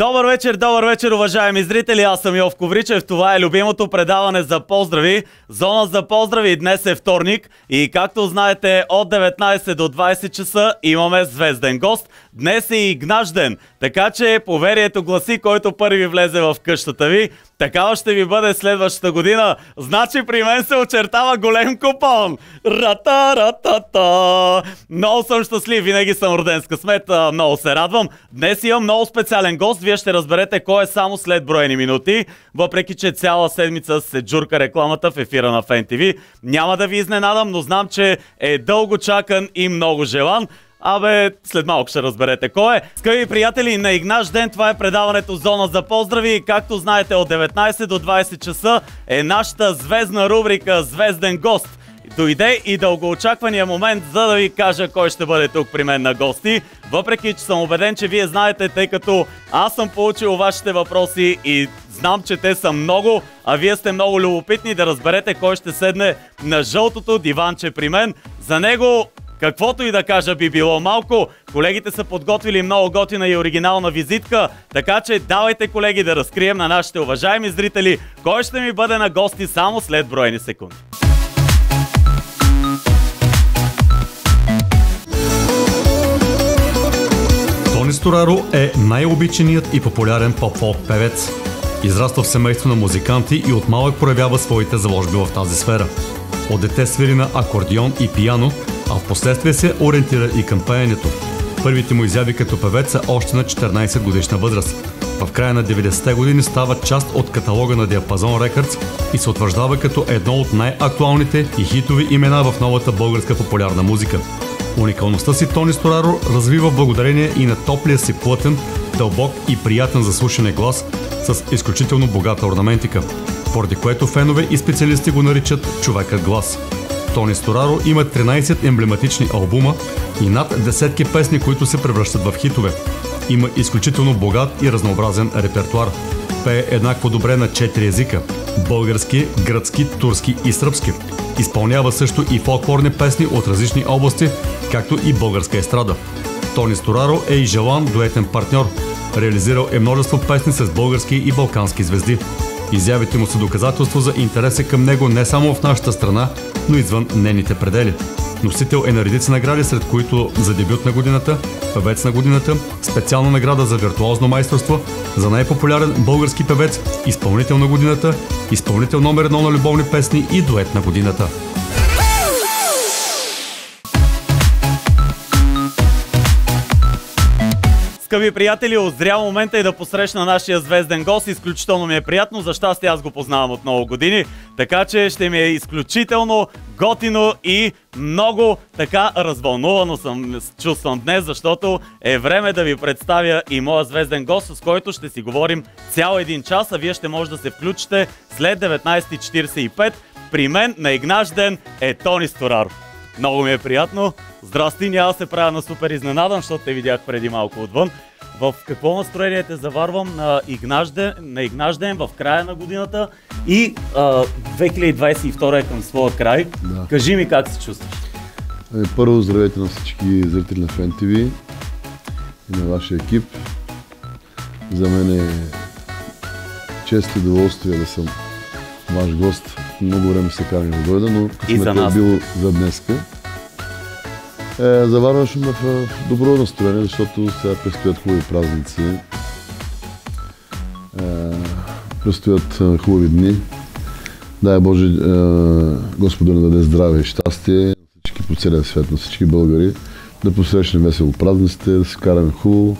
Добър вечер, добър вечер, уважаеми зрители. Аз съм Йов Ковричев. Това е любимото предаване за поздрави. Зона за поздрави. Днес е вторник и както знаете, от 19 до 20 часа имаме звезден гост. Днес е и Игнажден. Така че поверието гласи, който първи влезе в къщата ви. Такава ще ви бъде следващата година. Значи при мен се очертава голем купон. рата рата та Много съм щастлив, винаги съм роден с късмет. Много се радвам. Днес имам много специален гост. Вие ще разберете кой е само след броени минути. Въпреки, че цяла седмица се джурка рекламата в ефира на FNTV. Няма да ви изненадам, но знам, че е дълго чакан и много желан. Абе, след малко ще разберете кой е. Скъпи приятели, на Игнаш ден това е предаването Зона за поздрави. Както знаете, от 19 до 20 часа е нашата звездна рубрика Звезден гост. Дойде и дългоочаквания момент, за да ви кажа кой ще бъде тук при мен на гости. Въпреки, че съм убеден, че вие знаете, тъй като аз съм получил вашите въпроси и знам, че те са много, а вие сте много любопитни да разберете кой ще седне на жълтото диванче при мен. За него Каквото и да кажа би било малко, колегите са подготвили много готина и оригинална визитка, така че давайте колеги да разкрием на нашите уважаеми зрители кой ще ми бъде на гости само след броени секунди. Тони Стораро е най-обичаният и популярен поп-фолк певец. Израства в семейство на музиканти и от малък проявява своите заложби в тази сфера. От дете свири на акордион и пияно, а в последствие се ориентира и към пеенето. Първите му изяви като певец са още на 14 годишна възраст. В края на 90-те години става част от каталога на Диапазон Records и се утвърждава като едно от най-актуалните и хитови имена в новата българска популярна музика. Уникалността си Тони Стораро развива благодарение и на топлия си плътен, дълбок и приятен за слушане глас с изключително богата орнаментика, поради което фенове и специалисти го наричат човекът глас. Тони Стораро има 13 емблематични албума и над десетки песни, които се превръщат в хитове. Има изключително богат и разнообразен репертуар. Пее еднакво добре на 4 езика – български, гръцки, турски и сръбски. Изпълнява също и фолклорни песни от различни области, както и българска естрада. Тони Стораро е и желан дуетен партньор. Реализирал е множество песни с български и балкански звезди. Изявите му са доказателство за интереса към него не само в нашата страна, но извън нейните предели. Носител е на редица награди, сред които за дебют на годината, певец на годината, специална награда за виртуозно майсторство, за най-популярен български певец, изпълнител на годината, изпълнител номер едно на любовни песни и дует на годината. Скъпи приятели, озрял момента и да посрещна нашия звезден гост. Изключително ми е приятно, за щастие аз го познавам от много години. Така че ще ми е изключително готино и много така развълнувано съм чувствам днес, защото е време да ви представя и моя звезден гост, с който ще си говорим цял един час, а вие ще може да се включите след 19.45. При мен на Игнаш ден е Тони Стораро. Много ми е приятно. Здрасти, няма да се правя на супер изненадан, защото те видях преди малко отвън. В какво настроение те заварвам на Игнажден, на Игнажден в края на годината и а, 2022 е към своя край. Да. Кажи ми как се чувстваш. Ами, първо здравейте на всички зрители на FanTV и на вашия екип. За мен е чест и удоволствие да съм ваш гост. Много време се кани да дойда, но късмет е било за днеска. Е, заварваш ме в добро настроение, защото сега предстоят хубави празници. Е, предстоят е, хубави дни. Дай Боже, е, Господа да даде здраве и щастие на всички по целия свет, на всички българи. Да посрещнем весело празниците, да се караме хубаво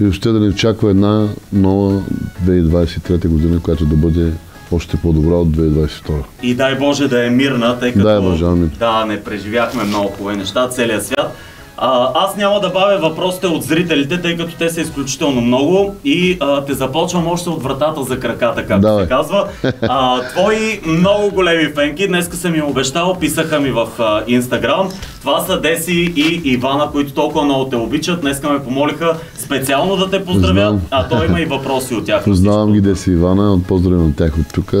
и още да ни очаква една нова 2023 година, която да бъде още по-добра от 2022. И дай Боже да е мирна, тъй като дай Боже, амин. да, не преживяхме много хубави неща, целия свят. А, аз няма да бавя въпросите от зрителите, тъй като те са изключително много и а, те започвам още от вратата за краката, както Давай. се казва. А, твои много големи фенки, днеска съм им обещал, писаха ми в Инстаграм. Това са Деси и Ивана, които толкова много те обичат. Днеска ме помолиха специално да те поздравя, а той има и въпроси от тях. Познавам ги Деси и Ивана, поздравям на тях от тук.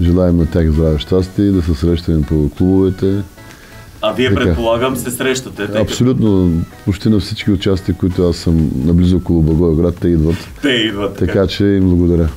Желаем на тях здраве щастие, да се срещаме по клубовете А вие Така. предполагам се срещате. тъй Абсолютно, почти на всички участия, които аз съм наблизо около Благоевград, те идват. Те идват. Така. Така че им благодаря.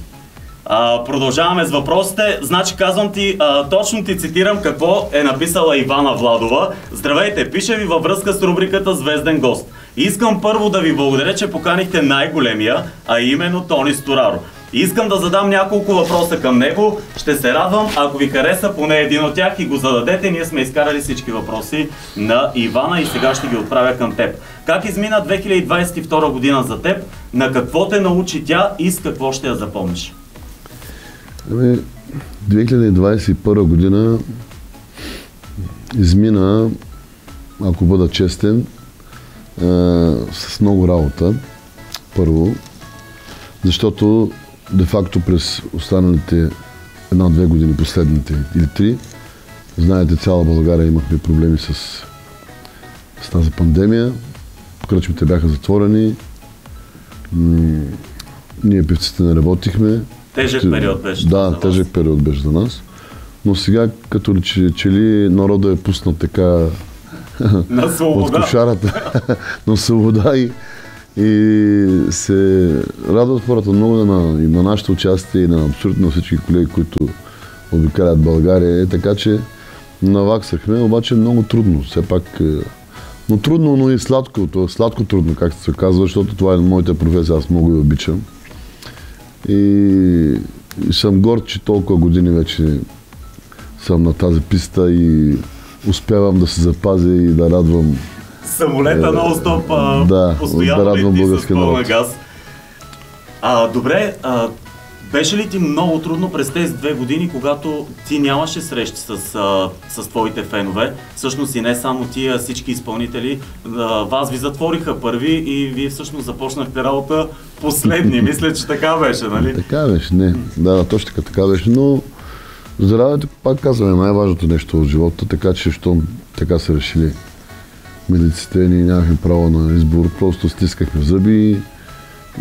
А, продължаваме с въпросите. Значи казвам ти, а, точно ти цитирам какво е написала Ивана Владова. Здравейте, пише ви във връзка с рубриката Звезден гост. Искам първо да ви благодаря, че поканихте най-големия, а именно Тони Стораро. Искам да задам няколко въпроса към него. Ще се радвам, ако ви хареса поне един от тях и го зададете. Ние сме изкарали всички въпроси на Ивана и сега ще ги отправя към теб. Как измина 2022 година за теб? На какво те научи тя и с какво ще я запомниш? Ами, 2021 година измина, ако бъда честен, с много работа. Първо, защото де-факто през останалите една-две години, последните или три, знаете, цяла България имахме проблеми с, с тази пандемия. Кръчмите бяха затворени. М- ние певците не работихме. Тежък период беше. Да, за тежък период беше за нас. Но сега, като ли, че, че ли народа е пуснал така На от свобода. кошарата на свобода и, и се радват хората много на, и на нашето участие и на абсолютно всички колеги, които обикалят България. Е, така че наваксахме, обаче е много трудно. Все пак, е, но трудно, но и сладко. То е сладко трудно, както се казва, защото това е моята професия, аз много я обичам. И, и съм горд, че толкова години вече съм на тази писта и успявам да се запазя и да радвам Самолета нон-стоп Е, да, постоянно да радвам лети с пълна газ. А, добре, а, беше ли ти много трудно през тези две години, когато ти нямаше срещи с, а, с твоите фенове? Всъщност и не само ти, а всички изпълнители. А, вас ви затвориха първи и вие всъщност започнахте работа последни. Мисля, че така беше, нали? Така беше, не. Да, точно така, така беше, но здравето, пак казвам, е най-важното нещо в живота, така че, щом така са решили медиците, ние нямахме право на избор, просто стискахме зъби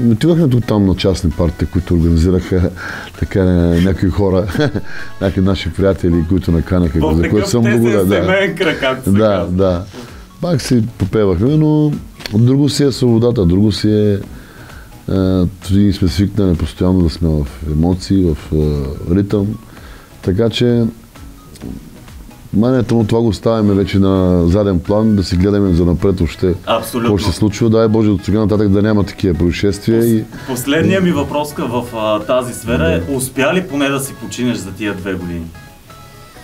и отивахме до там на частни партии, които организираха така някои хора, някакви наши приятели, които наканаха, В за което съм благодарен. Да. се Да, казва. да. Пак си попевахме, но друго си е свободата, друго си е... е ние сме свикнали постоянно да сме в емоции, в е, ритъм. Така че манията му това го оставяме вече на заден план, да си гледаме за напред още какво Абсолютно. ще се случва. Дай Боже от сега нататък да няма такива происшествия и Последният ми въпрос в а, тази сфера е, успя ли поне да си починеш за тия две години?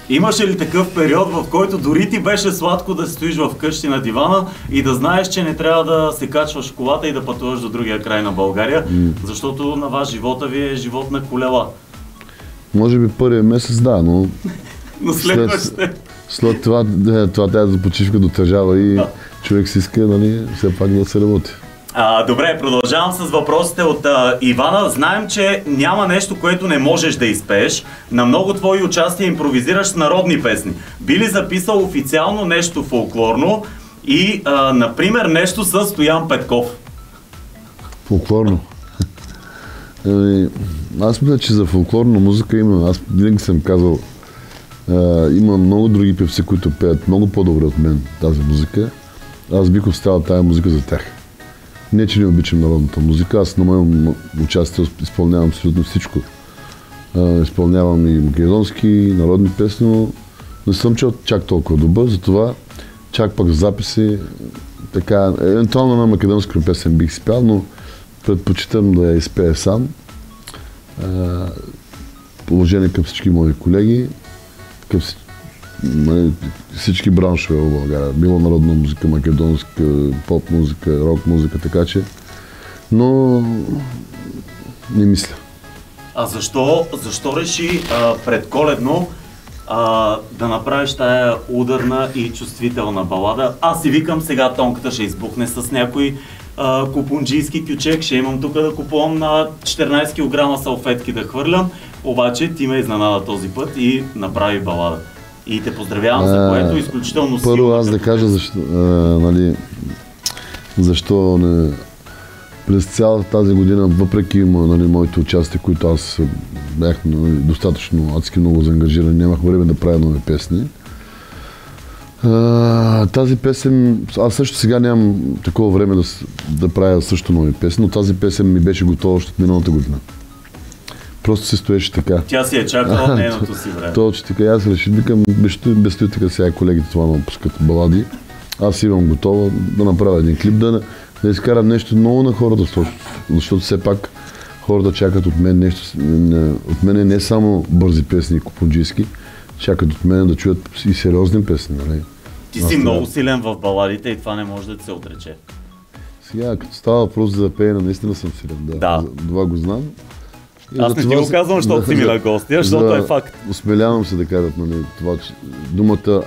Имаше ли такъв период, в който дори ти беше сладко да стоиш в къщи на дивана и да знаеш, че не трябва да се качваш колата и да пътуваш до другия край на България, защото на вас живота ви е живот на колела. може би първият месец да, но Но следващите... след това да, това да почивка дотежава и Да. човек си иска нали, все пак да се работи. А, добре, продължавам с въпросите от а, Ивана. Знаем, че няма нещо, което не можеш да изпееш. На много твои участия импровизираш с народни песни. Би ли записал официално нещо фолклорно и, а, например, нещо с Стоян Петков? Фолклорно. Ами, аз мисля, че за фолклорна музика има. Аз винаги съм казал, а, има много други певци, които пеят много по-добре от мен тази музика. Аз бих оставил тази музика за тях. Не, че не обичам народната музика, аз на моето участие изпълнявам абсолютно всичко. А, изпълнявам и македонски, и народни песни, но не съм чул чак толкова добър, затова чак пък записи, така, евентуално на македонска песен бих спял, но предпочитам да я изпея сам. А, положение към всички мои колеги, към вс- всички браншове в България. Било народна музика, македонска, поп музика, рок музика, така че. Но не мисля. А защо, защо реши а, предколедно а, да направиш тая ударна и чувствителна балада? Аз си викам сега тонката ще избухне с някой купунджийски кючек, ще имам тук да купувам на 14 кг салфетки да хвърлям, обаче ти ме изненада този път и направи балада. И те поздравявам за А, което изключително Първо силна аз да кажа защо, а, нали, защо не, през цялата тази година, въпреки нали, моите участия, които аз бях нали, достатъчно адски много заангажиран, нямах време да правя нови песни. А, тази песен, аз също сега нямам такова време да, да правя също нови песни, но тази песен ми беше готова още от миналата година. Просто се стоеше така. Тя си е чакала нейното си време. Точно така, аз реших, викам, без, стои така сега колегите това да пускат балади. Аз имам готова да направя един клип, да, да изкарам нещо ново на хората, защото, защото все пак хората чакат от мен нещо, от мен не само бързи песни и купунджийски, чакат от мен да чуят и сериозни песни. Нали? Ти си много силен в баладите и това не може да се отрече. Сега, като става въпрос за пеене, наистина съм силен. Да. Да. Това го знам. И Аз не ти го казвам, защото си ми на гости, защото за- е факт. Осмелявам се да кажат, нали, това, че думата,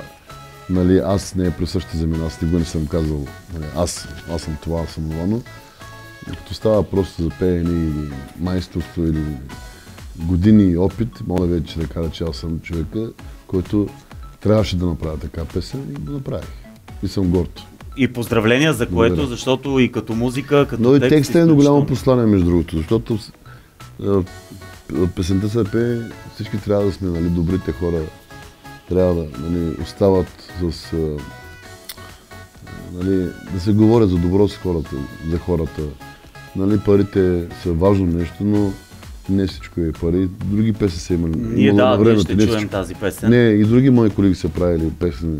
нали, аз не е присъща за мен, аз никога не съм казал, нали, аз, аз съм това, аз съм това, но като става въпрос за пеене или майсторство или години и опит, мога вече да кажа, че аз съм човека, който трябваше да направя така песен и го направих. И съм горд. И поздравления за което, Благодаря. защото и като музика, като Но и текст, текстът е едно голямо послание, между другото, защото от песента се пее, всички трябва да сме нали, добрите хора, трябва да нали, остават с... е, нали, да се говорят за добро с хората, за хората. Нали, парите са важно нещо, но не всичко е пари. Други песни са имали. Ние да, на ние времето, ще не чуем всичко. тази песен. Не, и други мои колеги са правили песни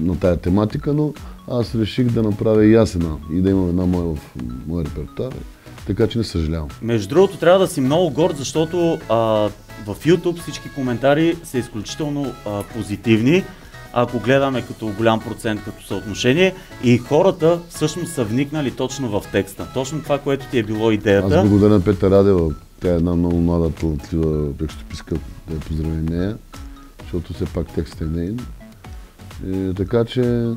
на тая тематика, но аз реших да направя и аз една и да имам една моя в моя репертуар. Така че не съжалявам. Между другото, трябва да си много горд, защото а, в YouTube всички коментари са изключително а, позитивни. Ако гледаме като голям процент, като съотношение, и хората всъщност са вникнали точно в текста. Точно това, което ти е било Аз идеята. благодаря на Петър Радева. Тя е една много млада, талантлива текстописка, да я поздравя и нея, защото все пак текстът е нейн. И, така че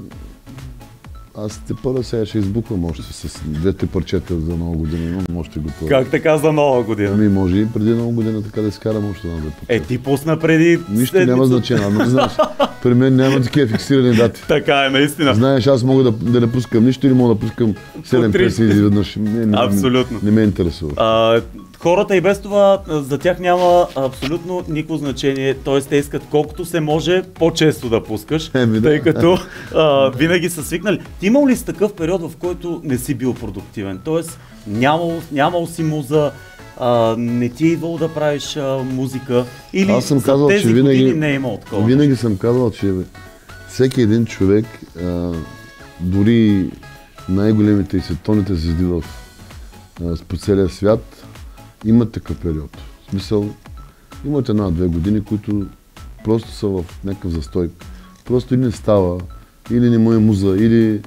аз те първо сега ще избухвам още с двете парчета за нова година. Имам още готово. Как така за нова година? Ами може и преди нова година така да изкарам още една две парчета. Е, ти пусна преди Нищо седмица. няма значение, но знаеш, при мен няма такива фиксирани дати. Така е, наистина. Знаеш, аз мога да, да не пускам нищо или мога да пускам 7 три. песни изведнъж. Не, не, Абсолютно. Не, не ме интересува. А, хората и без това, за тях няма абсолютно никакво значение. Т.е. те искат колкото се може по-често да пускаш, Еми, да. тъй като а, винаги са свикнали. Ти имал ли си такъв период, в който не си бил продуктивен? Т.е. нямал, нямал си муза, а, не ти е идвало да правиш а, музика? Или Аз съм за казал, тези че винаги- не е имал такова? Винаги съм казвал, че всеки един човек, а, дори най-големите и световните звезди в по целия свят, имат такъв период. В смисъл, имат една-две години, които просто са в някакъв застой. Просто или не става, или не му е муза, или,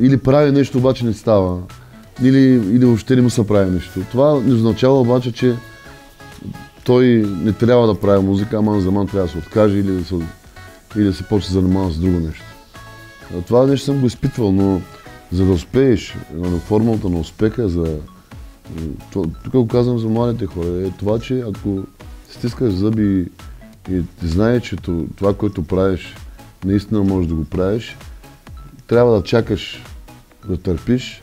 или прави нещо, обаче не става, или, или въобще не му се прави нещо. Това не означава обаче, че той не трябва да прави музика, ама за мен трябва да се откаже или да се, или да се почне да занимава с друго нещо. Това нещо съм го изпитвал, но за да успееш на формулата на успеха, за... Тук го казвам за младите хора, е това, че ако стискаш зъби и ти знаеш, че то- това, което правиш, наистина можеш да го правиш, трябва да чакаш да търпиш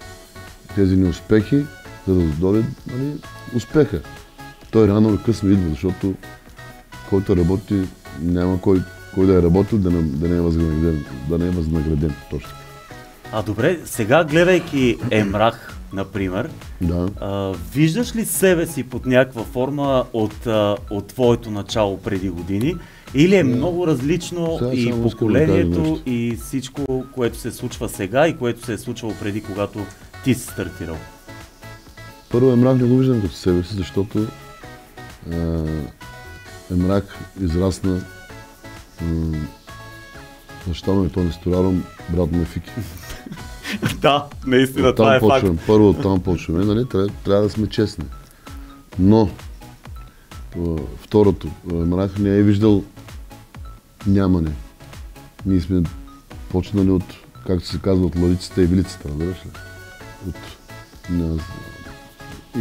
тези неуспехи, за да дойде нали, успеха. Той рано или късно идва, защото който работи, няма кой, кой да е работил, да не, да не е възнаграден. Да не е възнаграден точно. А добре, сега гледайки Емрах, например, Да. А, виждаш ли себе си под някаква форма от, а, от твоето начало преди години? Или е много различно Сега и да поколението нещо. и всичко, което се случва сега и което се е случвало преди, когато ти си стартирал? Първо Емрах не го виждам като себе си, защото а, Емрах израсна м, баща му е Тони Стораром, брат му е Фики. да, наистина, Оттам това е факт. почваме. Първо оттам почваме, нали? Трябва, трябва да сме честни. Но, второто, Мрах не е виждал нямане. Ние сме почнали от, както се казва, от ладицата и вилицата, разбираш ли? От, на,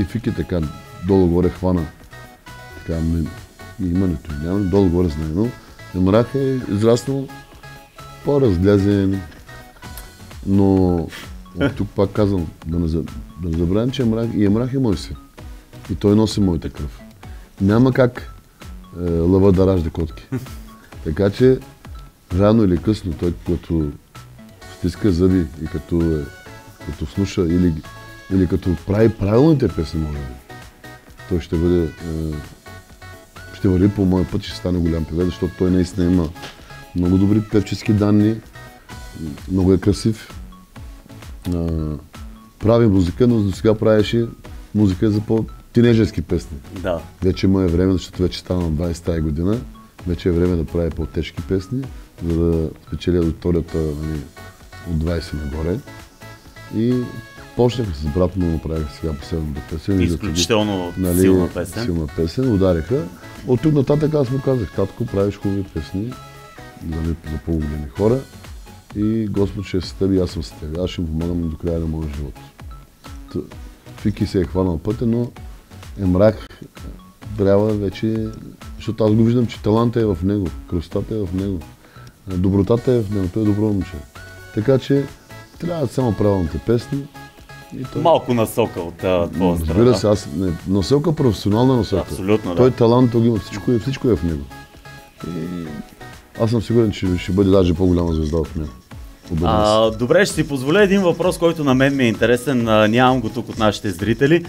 и Фики така, долу-горе хвана. Така, ме, и имането и нямане, долу-горе знае, но Мрах е израснал по-разглязен, но от тук пак казвам, да не, да не забравям, че Емрах, и Емрах е мой син. И той носи моята кръв. Няма как е, лъва да ражда котки. така че рано или късно той като стиска зъби и като, е, като слуша или, или като прави правилните песни, може би, той ще бъде, е, ще върви по моя път и ще стане голям певец, защото той наистина има много добри певчески данни, много е красив. А, прави музика, но до сега правеше музика за по-тинежерски песни. Да. Вече му е време, защото вече стана на 20-та година, вече е време да прави по-тежки песни, за да спечели аудиторията нали, от 20 нагоре. И почнаха с брат му, направиха сега последната песен. Изключително нали, силна песен. Силна песен, удариха. От тук нататък аз му казах, татко, правиш хубави песни нали, за по-големи хора и Господ ще е с теб и аз съм с теб. Аз ще му помагам до края на моя живот. Фики се е хванал пътя, но е мрак. Трябва вече, защото аз го виждам, че талантът е в него, красотата е в него, добротата е в него, той е добро момче. Така че трябва само правилните песни. И той... Малко насока от твоя страна. Разбира се, аз не, насока, професионална насока. Абсолютно, да. Той талант, той има всичко, всичко е в него. И аз съм сигурен, че ще бъде даже по-голяма звезда от мен. А, добре, ще си позволя един въпрос, който на мен ми е интересен. А, нямам го тук от нашите зрители.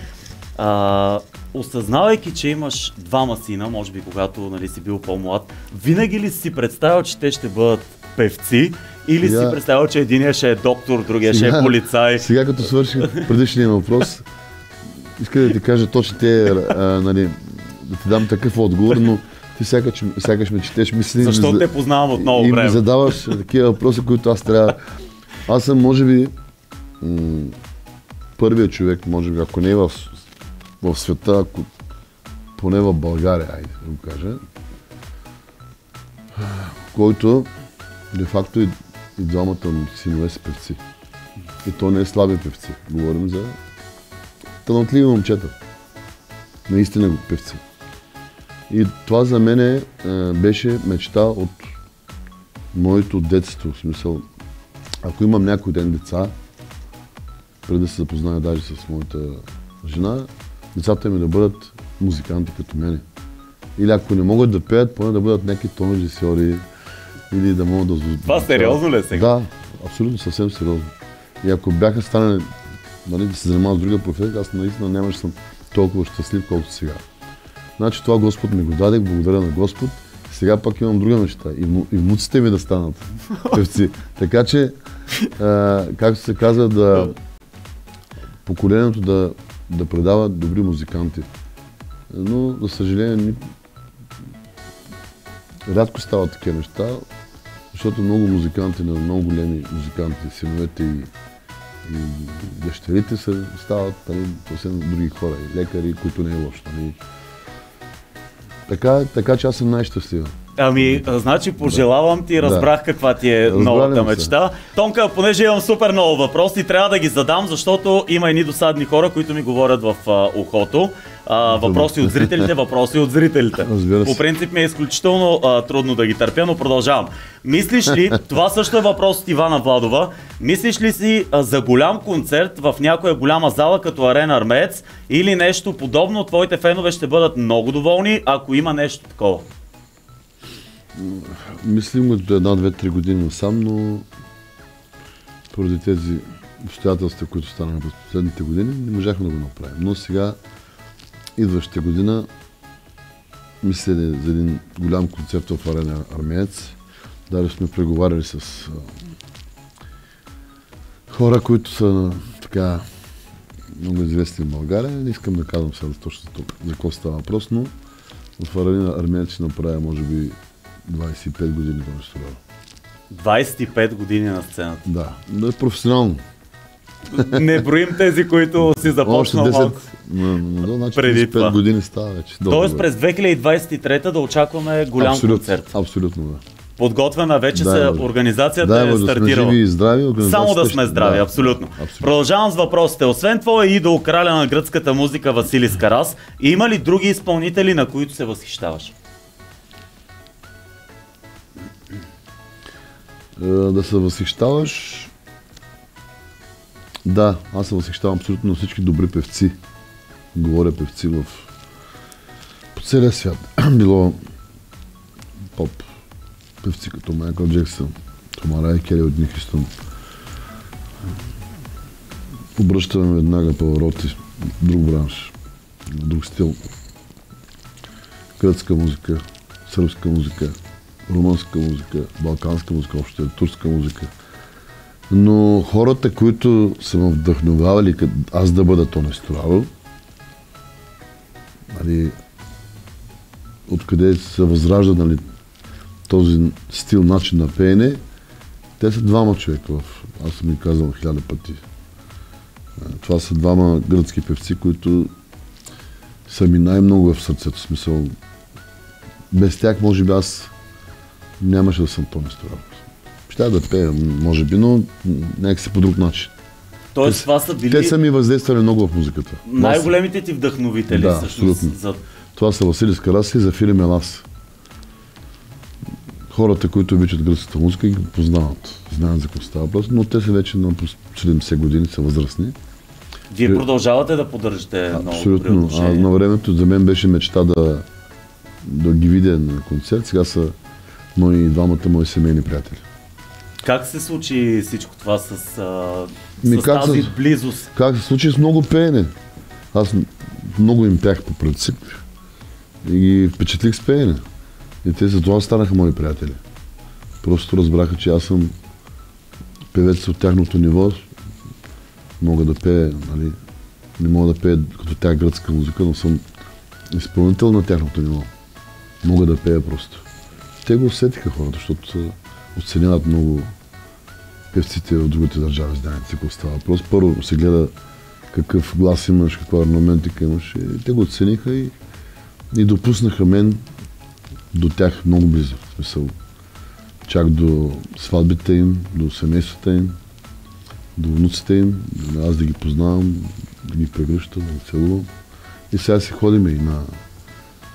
А, осъзнавайки, че имаш двама сина, може би когато нали, си бил по-млад, винаги ли си представял, че те ще бъдат певци или сега... си представял, че единия ще е доктор, другия сега, ще е полицай? Сега като свърши предишния въпрос, иска да ти кажа точно те, а, нали, да ти дам такъв отговор, но ти сякаш, сякаш ме четеш мисли. Защо те познавам от много време? И ми задаваш такива въпроси, които аз трябва... Аз съм, може би, м- първият човек, може би, ако не е в, в света, ако поне в България, айде да го кажа, който де-факто и, и двамата му синове са певци. И то не е слаби певци. Говорим за талантливи момчета. Наистина певци. И това за мен е, беше мечта от моето детство. В смисъл, ако имам някой ден деца, преди да се запозная даже с моята жена, децата ми да бъдат музиканти като мене. Или ако не могат да пеят, поне да бъдат някакви тон режисьори или да могат да... Това сериозно ли е сега? Да, абсолютно съвсем сериозно. И ако бяха станали нали, да се занимават с друга професия, аз наистина нямаше съм толкова щастлив, колкото сега. Значи това Господ ми го даде, благодаря на Господ. Сега пък имам друга мечта. И, и внуците ми да станат певци. Така че, а, както се казва, да поколението да, да предава добри музиканти. Но, за съжаление, рядко стават такива неща, защото много музиканти, на много големи музиканти, синовете и, и дъщерите са, стават нали, съвсем други хора, и лекари, които не е лошо. Нали. Така, така че аз съм най-щастлива. Ами, значи пожелавам ти, разбрах да. каква ти е Разбрали новата мечта. Тонка, понеже имам супер много въпроси, трябва да ги задам, защото има едни досадни хора, които ми говорят в а, ухото. А, въпроси от зрителите, въпроси от зрителите. По принцип ми е изключително а, трудно да ги търпя, но продължавам. Мислиш ли, това също е въпрос от Ивана Владова, мислиш ли си а, за голям концерт в някоя голяма зала като Арена Армеец или нещо подобно, твоите фенове ще бъдат много доволни, ако има нещо такова? Мислим до една, две, три години сам, но поради тези обстоятелства, които станаха през последните години, не можахме да го направим. Но сега, идващата година, мисля за един голям концерт в Арена Армеец. Даже сме преговаряли с хора, които са така много известни в България. Не искам да казвам сега точно за какво става въпрос, но в Арена Армеец ще направя, може би, 25 години в ресторана. 25 години на сцената. Да, но е професионално. Не броим тези, които си започнал Още 10, малко. Но, значи преди 5 това. години става вече. Тоест през 2023 да очакваме голям Абсолют, концерт. Абсолютно, да. Подготвена вече да, се организацията да, е стартирала. Да, и здрави, Само да сме здрави, да, абсолютно. абсолютно. Продължавам с въпросите. Освен твоя идол, краля на гръцката музика Василий Скарас, има ли други изпълнители, на които се възхищаваш? Да се възхищаваш. Да, аз се възхищавам абсолютно на всички добри певци. Говоря певци в по целия свят. Било поп, певци като Майкъл Джексън, Томарай Кери от Нихистон. Обръщаме веднага повороти, друг бранш, друг стил. Гръцка музика, сръбска музика, румънска музика, балканска музика, още турска музика. Но хората, които са ме вдъхновявали аз да бъда Тони Сторавел, нали, откъде се възражда нали, този стил, начин на пеене, те са двама човека. В... Аз съм ги казал хиляда пъти. Това са двама гръцки певци, които са ми най-много в сърцето. Смисъл, без тях, може би, аз нямаше да съм Тони Сторавел. Ще да пея, може би, но някакси по друг начин. Тоест, те, това са били... Те са ми въздействали много в музиката. Най-големите ти вдъхновители, да, всъщност. За... Това са Василис Караси за филм Елас. Хората, които обичат гръцката музика, ги познават. Знаят за какво става въпрос, но те са вече на 70 години, са възрастни. Вие продължавате да поддържате Абсолютно. много А на времето за мен беше мечта да, да ги видя на концерт. Сега са мои двамата мои семейни приятели. Как се случи всичко това с, а, с как тази се, близост? Как се случи с много пеене. Аз много им пях по принцип и ги впечатлих с пеене. И те за това станаха мои приятели. Просто разбраха, че аз съм певец от тяхното ниво. Мога да пея, нали? Не мога да пея като тя гръцка музика, но съм изпълнител на тяхното ниво. Мога да пея просто. Те го усетиха хората, защото оценяват много певците от другите държави, знаете какво става въпрос. Първо се гледа какъв глас имаш, каква орнаментика имаш. И те го оцениха и, и допуснаха мен до тях много близо. В смисъл, чак до сватбите им, до семействата им, до внуците им, аз да ги познавам, да ги прегръщам, да ги целувам. И сега си ходим и на,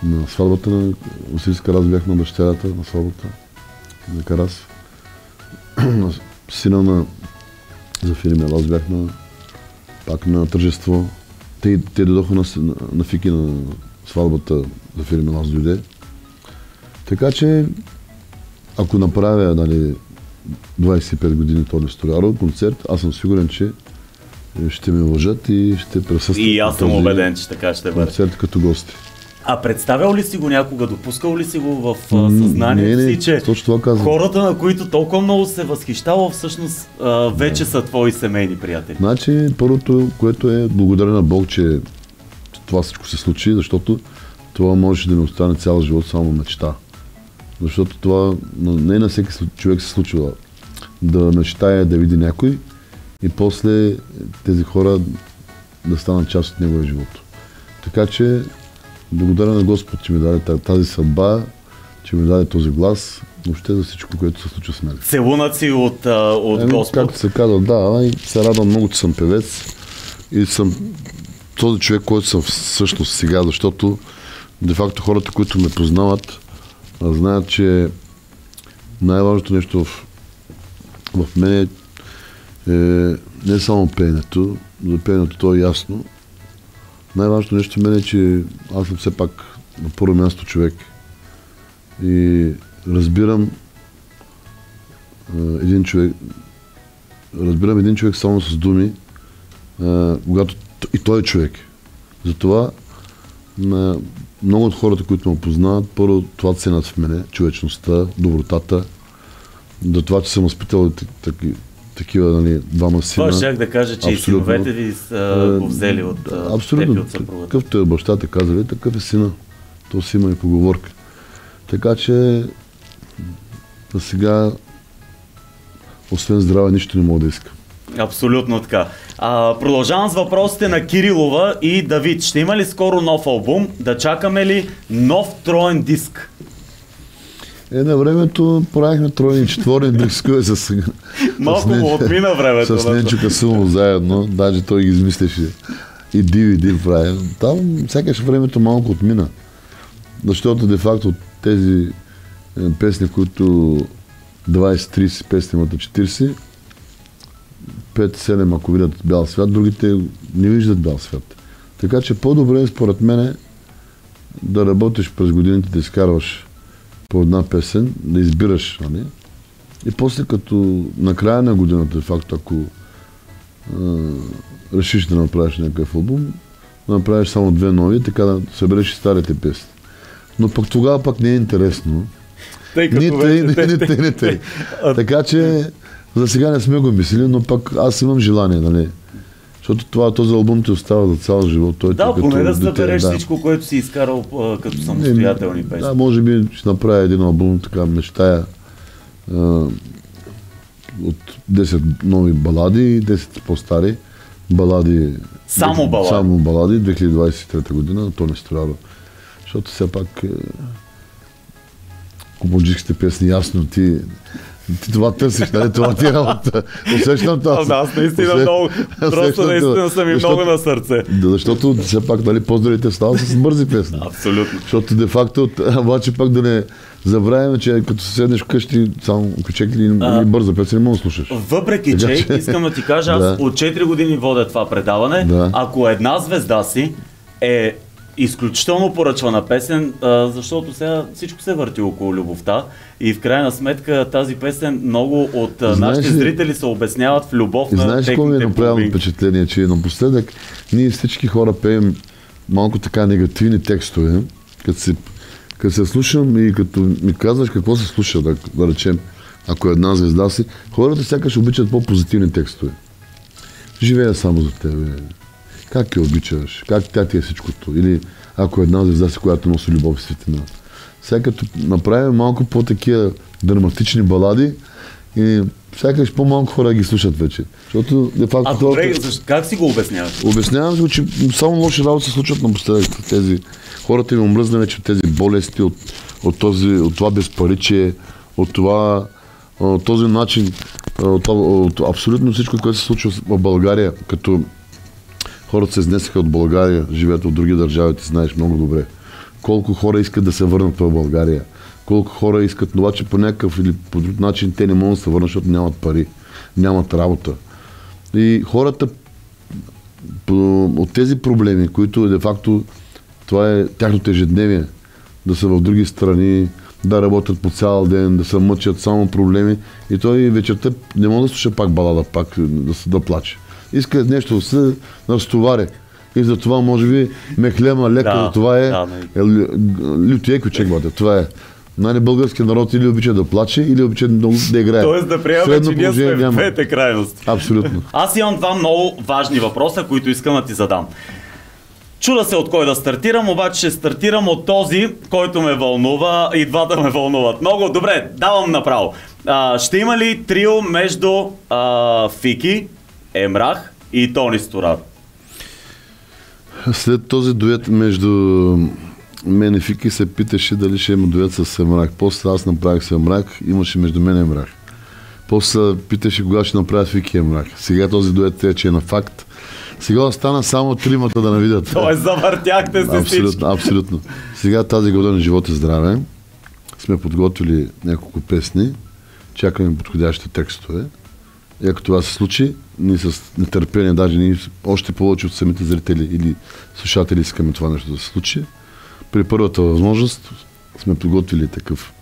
на сватбата на Василиска раз бях на дъщерята на сватбата на Карас. Сина на за филми, аз бях на пак на тържество. Те, те дойдоха на, на, на Фики на сватбата за филми, аз дойде. Така че, ако направя нали, 25 години Тони Столяро концерт, аз съм сигурен, че ще ме лъжат и ще присъстват. И аз съм убеден, че така ще бъде. Концерт като гости. А представял ли си го някога, допускал ли си го в съзнанието си, че хората, на които толкова много се възхищава, всъщност а, вече да. са твои семейни приятели? Значи, първото, което е благодаря на Бог, че това всичко се случи, защото това може да ми остане цял живот само мечта. Защото това не на всеки човек се случва да мечтае да види някой и после тези хора да станат част от неговия живот. Така че благодаря на Господ, че ми даде тази съдба, че ми даде този глас, въобще за всичко, което се случва с мен. Целунат си от, от Еми, Господ. Както се казва, да, и се радвам много, че съм певец и съм този човек, който съм всъщност сега, защото де-факто хората, които ме познават, знаят, че най-важното нещо в, в мен е, е не само пеенето, за пеенето то е ясно, най-важното нещо в мен е, че аз съм все пак на първо място човек. И разбирам а, един човек, разбирам един човек само с думи, а, когато и той е човек. Затова на много от хората, които ме познават, първо това ценят в мене, човечността, добротата, до това, че съм възпитал такива нали, двама сина. Това ще да кажа, че абсолютно. и синовете ви са го взели от Абсолютно. От съпругата. Какъвто е бащата казали, такъв е сина. То си има и поговорка. Така че за сега освен здраве нищо не мога да иска. Абсолютно така. А, продължавам с въпросите на Кирилова и Давид. Ще има ли скоро нов албум? Да чакаме ли нов троен диск? Е, на времето правихме троен и четворен дискове с... Малко му отмина времето. С Ненчо Касумов заедно, даже той ги измисляше. И DVD прави. Там сякаш времето малко отмина. Защото де-факто тези е, песни, които 20-30 песни имат 40, 5-7 ако видят бял свят, другите не виждат бял свят. Така че по-добре е според мен да работиш през годините, да изкарваш по една песен, да избираш, нали? И после като на края на годината, факто, ако а, решиш да направиш някакъв албум, да направиш само две нови, така да събереш и старите песни. Но пък тогава пък не е интересно. Тъй като Ни тъй, ни те- тъй, ни тъй. Така че за сега не сме го мислили, но пък аз имам желание, нали? Защото това, този албум ти остава за цял живот. Той Да, поне да събереш всичко, което си изкарал а, като самостоятелни песни. Да, може би ще направя един албум, така мечтая а, от 10 нови балади, 10 по-стари балади. Само балади? Само балади, 2023 година, то не струва. Защото все пак е, песни, ясно, ти, ти това търсиш, нали? Това ти е работа. Усещам това. А, аз наистина Усещам- много, просто наистина съм и Защото- много на сърце. Да, защото все пак, нали, поздравите стават с бързи песни. Абсолютно. Защото де факто, обаче пак да не забравяме, че като седнеш вкъщи, само качек или, А. или бърза песен, не можеш да слушаш. Въпреки, Така че че- искам да ти кажа, аз Да. от 4 години водя това предаване. Да. Ако една звезда си е изключително поръчвана песен, а, защото сега всичко се върти около любовта и в крайна сметка тази песен много от Знаеш нашите ли- зрители се обясняват в любов на знаеш какво ми е техните половинки. впечатление, че напоследък ние всички хора пеем малко така негативни текстове, като се, като се слушам и като ми казваш какво се слуша, да, да речем, ако е една звезда си, хората сякаш обичат по-позитивни текстове. Живея само за тебе. Как я обичаш? Как тя ти е всичкото? Или ако е една звезда си, която носи любов и светлина. Сега като направим малко по-такива драматични балади и сякаш по-малко хора ги слушат вече. Защото, де факто, А това- добре, как си го обясняваш? Обяснявам го, че само лоши работи се случват напоследък. Тези хората им омръзна вече от тези болести, от, от, този, от това безпаричие, от това от този начин, от, от абсолютно всичко, което се случва в България, като хората се изнесеха от България, живеят в други държави, ти знаеш много добре. Колко хора искат да се върнат в България, колко хора искат, но обаче по някакъв или по друг начин те не могат да се върнат, защото нямат пари, нямат работа. И хората от тези проблеми, които де-факто това е тяхното ежедневие, да са в други страни, да работят по цял ден, да се мъчат само проблеми и той вечерта не може да слуша пак балада, пак да, да плаче. Иска нещо да се разтовари. И затова може би мехлема лека, Да, това е, да, е лю- лютиеко чек, бъде. Това е. Нали, българският народ или обича да плаче, или обича да, да играе. Тоест да приемаме, че ние сме в няма. двете крайности. Абсолютно. Аз имам два много важни въпроса, които искам да ти задам. Чуда се от кой да стартирам, обаче ще стартирам от този, който ме вълнува и двата ме вълнуват. Много добре, давам направо. А, ще има ли трио между а, Фики, Емрах и Тони Стораро? След този дует между мен и Фики се питаше дали ще има дует с Семрак. После аз направих Семрак, имаше между мен и Емрак. После питаше кога ще направят Фики и Емрак. Сега този дует е, че е на факт. Сега остана само тримата да навидят. Тоест завъртяхте се всички. Абсолютно, абсолютно. Сега тази година живот и здраве сме подготвили няколко песни, чакаме подходящи текстове. И ако това се случи, ние с нетърпение, даже ние още повече от самите зрители или слушатели искаме това нещо да се случи. При първата възможност сме подготвили такъв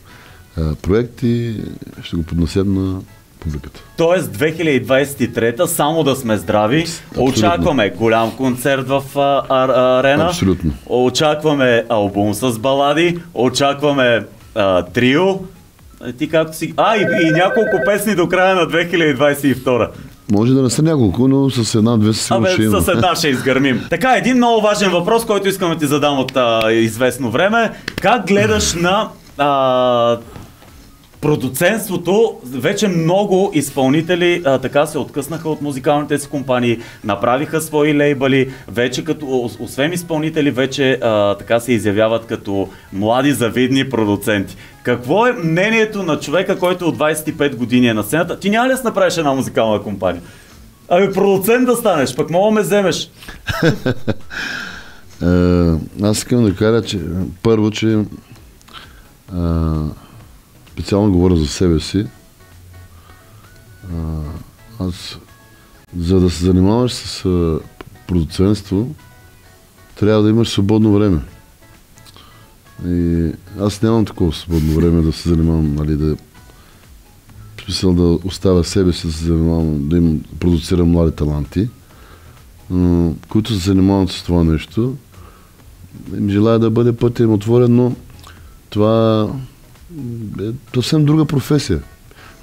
а, проект и ще го поднесем на публиката. Тоест 2023 само да сме здрави. Абсолютно. Очакваме голям концерт в а, а, арена. Абсолютно. Очакваме албум с балади. Очакваме а, трио. А, Ти както си... А, и, и няколко песни до края на 2022. Може да не са няколко, но с една-две със сигурно ще има. с една ще изгърмим. Така, един много важен въпрос, който искам да ти задам от а, известно време. Как гледаш на а, продуцентството? Вече много изпълнители а, така се откъснаха от музикалните си компании, направиха свои лейбъли, вече като, ос- освен изпълнители, вече а, така се изявяват като млади завидни продуценти. Какво е мнението на човека, който от 25 години е на сцената? Ти няма ли да направиш една музикална компания? Ами продуцент да станеш, пък мога ме вземеш. Е, аз искам да кажа, че първо, че а, специално говоря за себе си. Аз, за да се занимаваш с а, продуцентство, трябва да имаш свободно време. И аз нямам такова свободно време да се занимавам, нали, да смисъл да оставя себе си да се занимавам, да им продуцирам млади таланти, м, които се занимават с това нещо. Им желая да бъде пътя им отворен, но това е съвсем друга професия.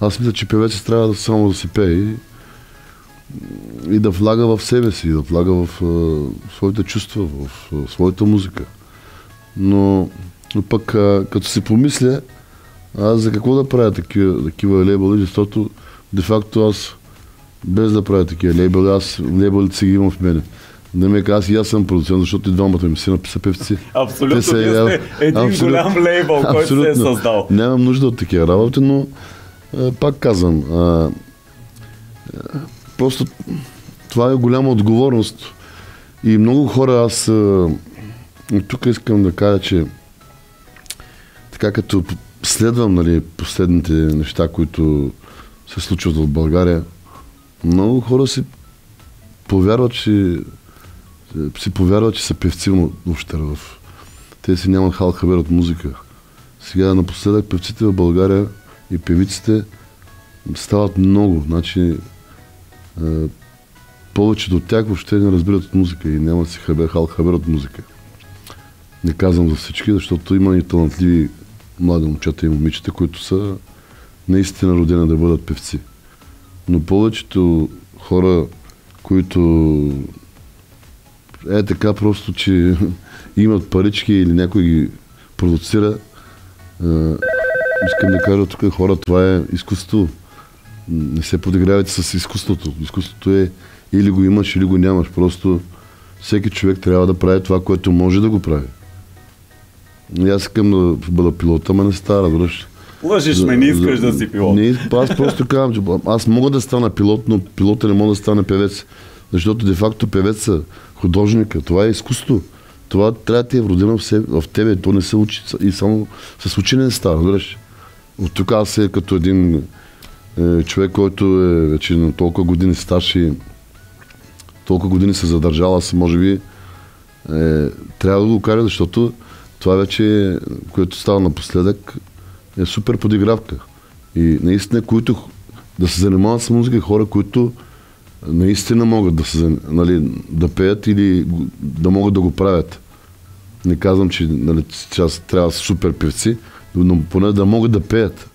Аз мисля, че певец трябва да само да си пее и, и да влага в себе си, да влага в а, своите чувства, в а, своята музика. Но, но пък като си помисля, аз за какво да правя такива, такива лейбъли, защото де-факто аз без да правя такива лейбъли, аз лейбълите си ги имам в мене. Не ме аз и аз съм продуцент, защото и двамата ми сина са певци. Абсолютно, Те са- вие сте един абсолютно. голям лейбъл, който се е създал. Нямам нужда от такива работи, но а, пак казвам, а, а, просто това е голяма отговорност. И много хора, аз а, тук искам да кажа, че така като следвам нали, последните неща, които се случват в България, много хора си повярват, че си повярват, че са певци но въобще в... Те си нямат хал хабер от музика. Сега напоследък певците в България и певиците стават много. Значи е, повечето от тях въобще не разбират от музика и нямат си хабер, хал хабер от музика. Не казвам за всички, защото има и талантливи млади момчета и момичета, които са наистина родени да бъдат певци. Но повечето хора, които е така просто, че имат парички или някой ги продуцира, е, искам да кажа тук хора, това е изкуство. Не се подигравайте с изкуството. Изкуството е или го имаш, или го нямаш. Просто всеки човек трябва да прави това, което може да го прави. И аз искам да бъда пилот, ама не стара, разбираш. Лъжиш ме, не искаш да си пилот. Не, аз просто казвам, че аз мога да стана пилот, но пилота не мога да стане певец. Защото де-факто певеца, художника, това е изкуство. Това трябва да ти е вродено в, себе, в тебе. То не се учи и само с учене не става, разбираш. От тук аз е като един е, човек, който е вече на толкова години стаж и толкова години се задържал, аз може би е, трябва да го кажа, защото това вече, което става напоследък, е супер подигравка. И наистина, които да се занимават с музика, хора, които наистина могат да, се, нали, да пеят или да могат да го правят. Не казвам, че нали, сейчас трябва да са супер певци, но поне да могат да пеят.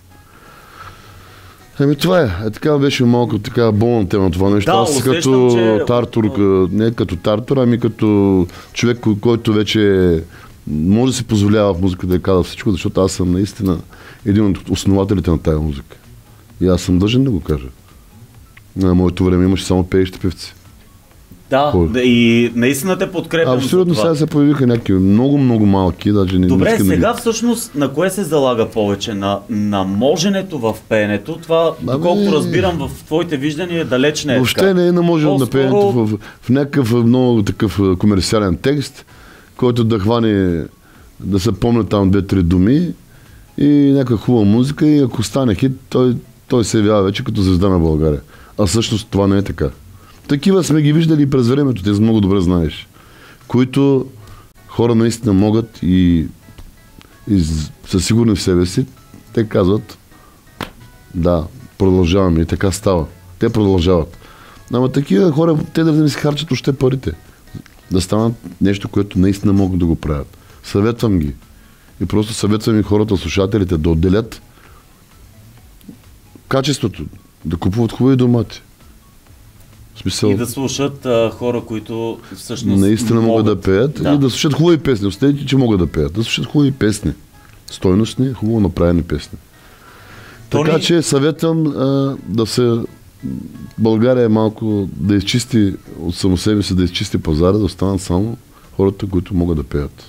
Еми това е. Е така беше малко така болна тема това нещо. Да, Аз усещам, като че- Тартур, не като Тартур, ами като човек, кой- който вече може да си позволява в музика да казва всичко, защото аз съм наистина един от основателите на тази музика. И аз съм дължен да го кажа. На моето време имаше само пеещи певци. Да, Хора. да, и наистина те подкрепям Абсолютно сега се появиха някакви много, много малки, даже не не Добре, искам да ги- сега всъщност на кое се залага повече? На, на моженето в пеенето? Това, Абе- доколкото разбирам в твоите виждания, далеч не е Въобще така. не е на По-скоро- пеенето в, в някакъв много такъв комерциален текст, който да хване, да се помня там две-три думи и някаква хубава музика и ако стане хит, той, той се явява вече като звезда на България. А всъщност това не е така. Такива сме ги виждали през времето, ти много добре знаеш, които хора наистина могат и, и са сигурни в себе си, те казват да, продължаваме и така става. Те продължават. Ама такива хора, те да не си харчат още парите. Да станат нещо, което наистина могат да го правят. Съветвам ги. И просто съветвам и хората, слушателите да отделят качеството, да купуват хубави домати. В смисъл, И да слушат а, хора, които всъщност наистина могат да пеят Да. и да слушат хубави песни. Оставете, че могат да пеят. Да слушат хубави песни. Стойностни, хубаво направени песни. Тони- Така че съветвам а, да се България е малко да изчисти от само себе си, да изчисти пазара, да останат само хората, които могат да пеят.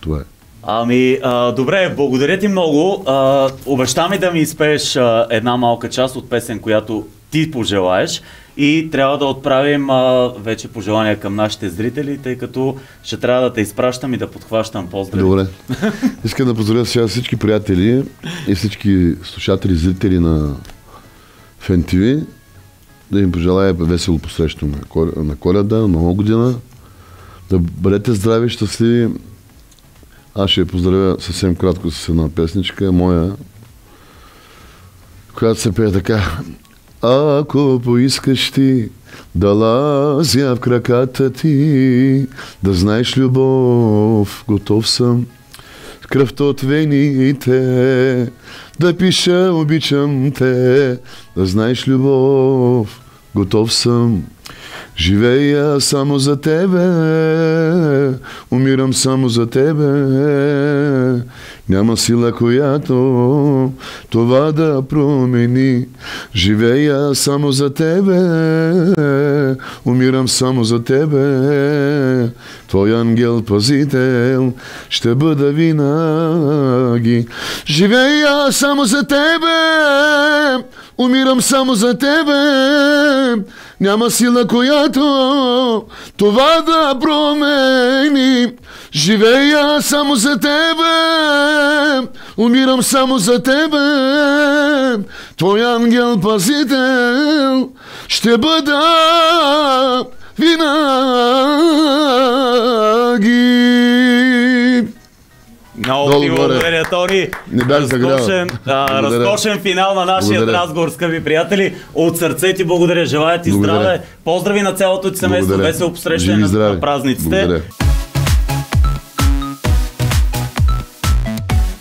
Това е. Ами, а, добре, благодаря ти много. А, обеща ми да ми изпееш а, една малка част от песен, която ти пожелаеш. И трябва да отправим а, вече пожелания към нашите зрители, тъй като ще трябва да те изпращам и да подхващам поздрави. Добре. Искам да поздравя сега всички приятели и всички слушатели, зрители на ФНТВ, да им пожелая весело посрещане на Кол- на нова година, да бъдете здрави, щастливи, Аз ще я поздравя съвсем кратко с една песничка, моя, която се пее така. Ако поискаш ти да лазя в краката ти, да знаеш любов, готов съм кръвта от вените, да пиша обичам те, да знаеш любов, готов съм. Живея само за тебе, умирам само за тебе. Няма сила, която това да промени. Живея само за тебе, умирам само за тебе. Твой ангел пазител ще бъда винаги. Живея само за тебе, умирам само за тебе. Няма сила, която това да промени. Живея само за тебе, умирам само за тебе. Твой ангел пазител ще бъда винаги. Много ти благодаря, Тони. Не бях. Разкошен, а, разкошен финал на нашия Благодаря. разговор, скъпи приятели. От сърце ти благодаря. Желая ти Благодаря. здраве. Поздрави на цялото ти семейство. Благодаря. Весело посрещане на празниците. Благодаря.